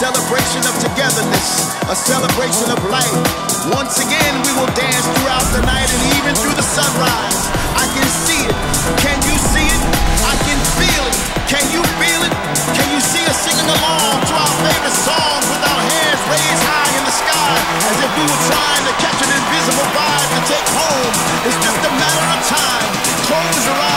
celebration of togetherness, a celebration of life. Once again, we will dance throughout the night and even through the sunrise. I can see it. Can you see it? I can feel it. Can you feel it? Can you see us singing along to our favorite songs with our hands raised high in the sky as if we were trying to catch an invisible vibe to take home? It's just a matter of time. Close your eyes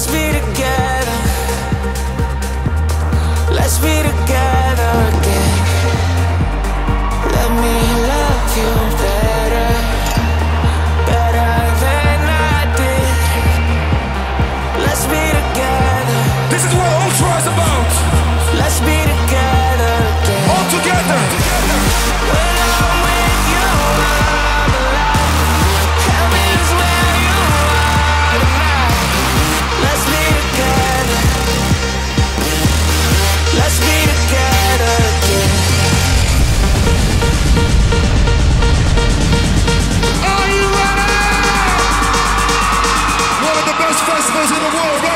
Let's be together. Let's be together in the world,